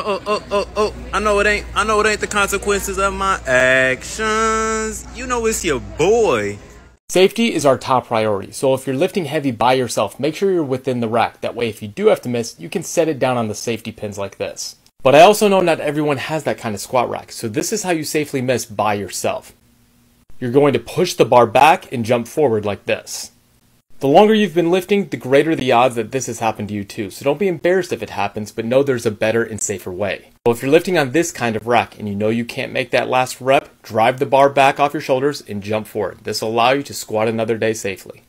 Oh, oh, oh, oh, oh. I know it ain't I know it ain't the consequences of my actions. You know it's your boy. Safety is our top priority, so if you're lifting heavy by yourself, make sure you're within the rack. That way, if you do have to miss, you can set it down on the safety pins like this. But I also know not everyone has that kind of squat rack, so this is how you safely miss by yourself. You're going to push the bar back and jump forward like this. The longer you've been lifting, the greater the odds that this has happened to you too, so don't be embarrassed if it happens, but know there's a better and safer way. So if you're lifting on this kind of rack and you know you can't make that last rep, drive the bar back off your shoulders and jump forward. This will allow you to squat another day safely.